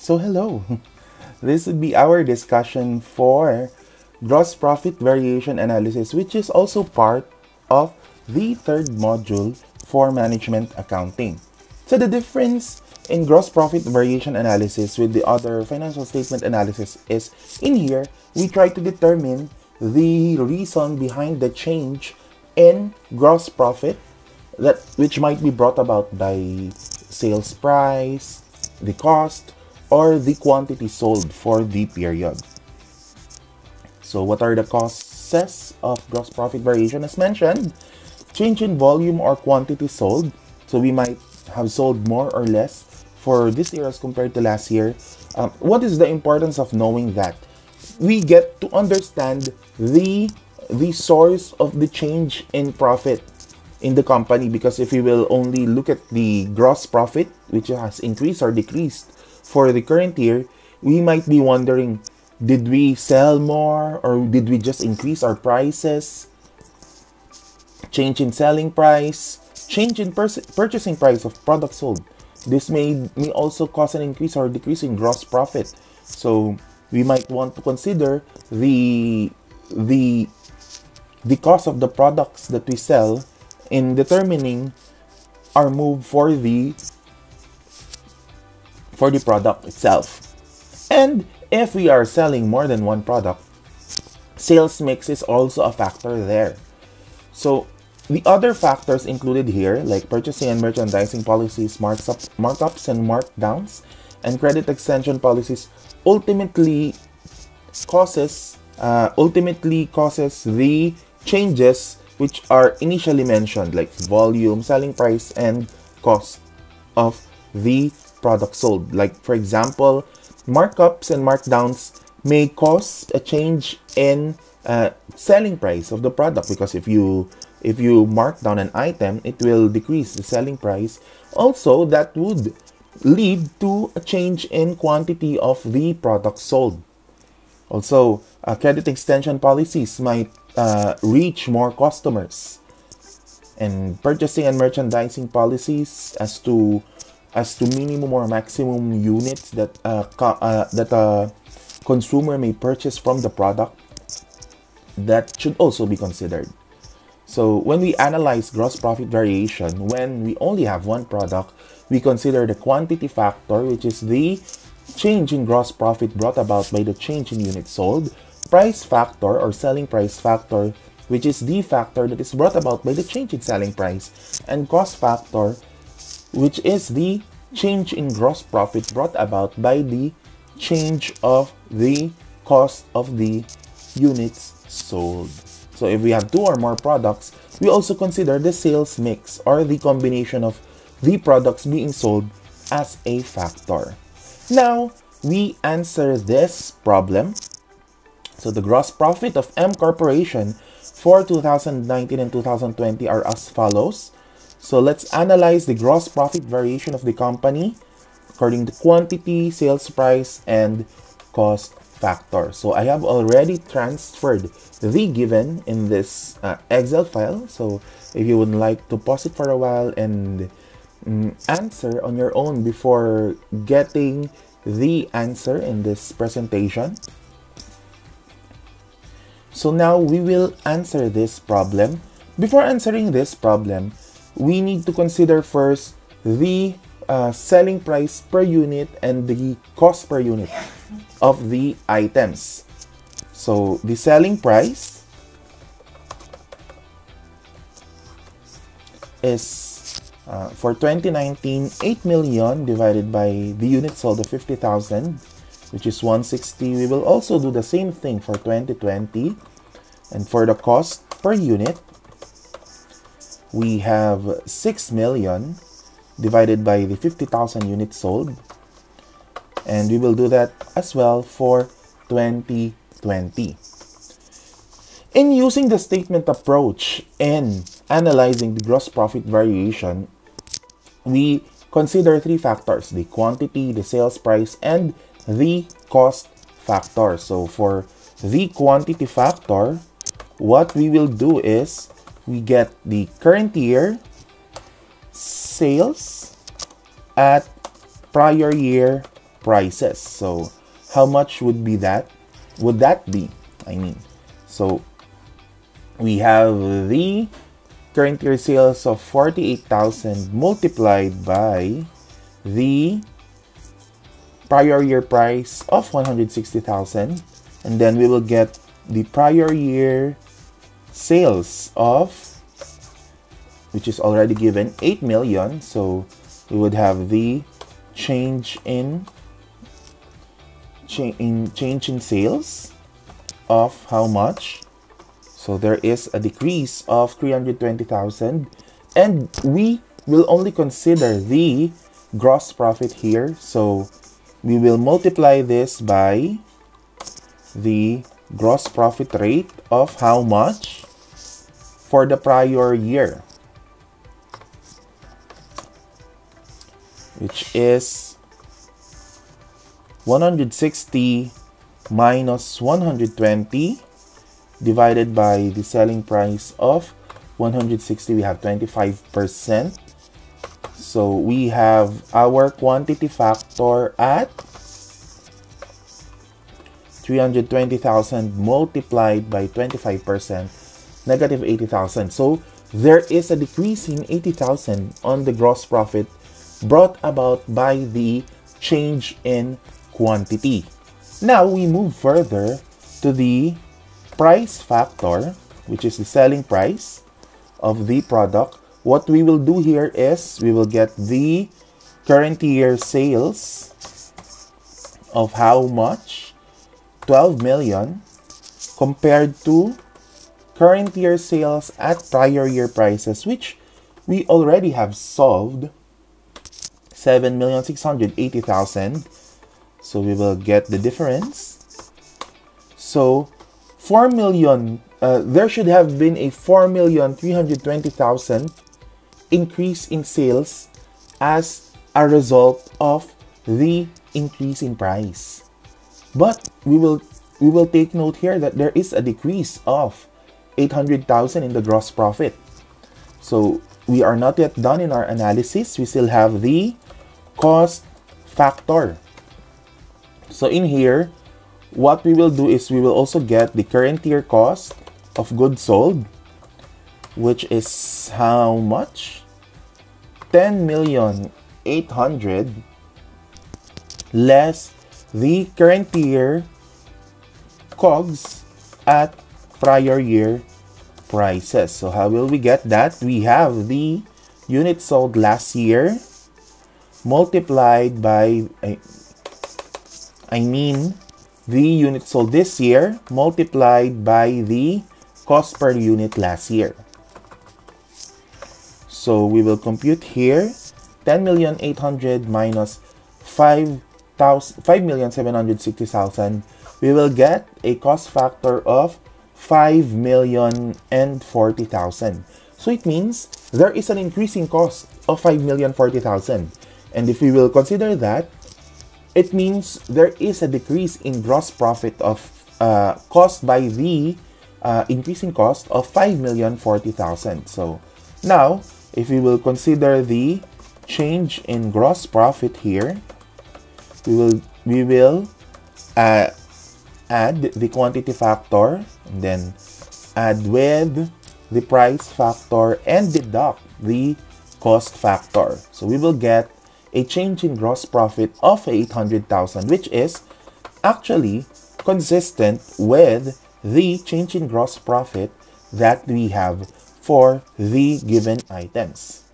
So hello, this would be our discussion for gross profit variation analysis which is also part of the third module for management accounting. So the difference in gross profit variation analysis with the other financial statement analysis is in here we try to determine the reason behind the change in gross profit that which might be brought about by sales price, the cost, or the quantity sold for the period. So what are the causes of gross profit variation? As mentioned, change in volume or quantity sold. So we might have sold more or less for this year as compared to last year. Um, what is the importance of knowing that? We get to understand the the source of the change in profit in the company because if we will only look at the gross profit which has increased or decreased for the current year we might be wondering did we sell more or did we just increase our prices? Change in selling price change in purchasing price of products sold. This may, may also cause an increase or decrease in gross profit. So we might want to consider the the the cost of the products that we sell in determining our move for the for the product itself. And if we are selling more than one product, sales mix is also a factor there. So the other factors included here, like purchasing and merchandising policies, marks up, markups and markdowns, and credit extension policies, ultimately causes uh, ultimately causes the changes which are initially mentioned like volume, selling price, and cost of the product sold. Like for example, markups and markdowns may cause a change in uh, selling price of the product because if you if you mark down an item, it will decrease the selling price. Also, that would lead to a change in quantity of the product sold. Also, uh, credit extension policies might uh, reach more customers and purchasing and merchandising policies as to as to minimum or maximum units that uh, uh, that a consumer may purchase from the product that should also be considered. So when we analyze gross profit variation when we only have one product we consider the quantity factor which is the change in gross profit brought about by the change in units sold price factor or selling price factor, which is the factor that is brought about by the change in selling price, and cost factor, which is the change in gross profit brought about by the change of the cost of the units sold. So if we have two or more products, we also consider the sales mix or the combination of the products being sold as a factor. Now, we answer this problem so the gross profit of M Corporation for 2019 and 2020 are as follows. So let's analyze the gross profit variation of the company according to quantity, sales price, and cost factor. So I have already transferred the given in this uh, Excel file. So if you would like to pause it for a while and um, answer on your own before getting the answer in this presentation, so now we will answer this problem. Before answering this problem, we need to consider first the uh, selling price per unit and the cost per unit of the items. So the selling price is uh, for 2019 8 million divided by the unit sold of 50,000 which is 160. We will also do the same thing for 2020. And for the cost per unit, we have 6 million divided by the 50,000 units sold. And we will do that as well for 2020. In using the statement approach in analyzing the gross profit variation, we consider three factors, the quantity, the sales price, and the cost factor. So for the quantity factor, what we will do is we get the current year sales at prior year prices. So how much would be that? Would that be? I mean, so we have the current year sales of 48,000 multiplied by the prior year price of 160,000 and then we will get the prior year sales of which is already given 8 million. So we would have the change in in change in sales of how much? So there is a decrease of 320,000 and we will only consider the gross profit here. So we will multiply this by the gross profit rate of how much? For the prior year. Which is 160 minus 120 divided by the selling price of 160 we have 25 percent. So we have our quantity factor at 320,000 multiplied by 25%, negative 80,000. So there is a decrease in 80,000 on the gross profit brought about by the change in quantity. Now we move further to the price factor, which is the selling price of the product. What we will do here is we will get the current year sales of how much 12 million compared to current year sales at prior year prices, which we already have solved 7,680,000. So we will get the difference. So 4 million, uh, there should have been a 4,320,000 increase in sales as a result of the increase in price. But we will we will take note here that there is a decrease of 800,000 in the gross profit. So we are not yet done in our analysis. We still have the cost factor. So in here, what we will do is we will also get the current year cost of goods sold, which is how much? 10 million 800 less the current year COGS at prior year prices. So how will we get that? We have the units sold last year multiplied by, I, mean, the units sold this year multiplied by the cost per unit last year. So we will compute here 10,800 minus 5 5,760,000, we will get a cost factor of 5,040,000. So it means there is an increasing cost of 5,040,000. And if we will consider that, it means there is a decrease in gross profit of uh, cost by the uh, increasing cost of 5,040,000. So now, if we will consider the change in gross profit here, we will we will uh, add the quantity factor then add with the price factor and deduct the cost factor. So we will get a change in gross profit of 800,000 which is actually consistent with the change in gross profit that we have for the given items.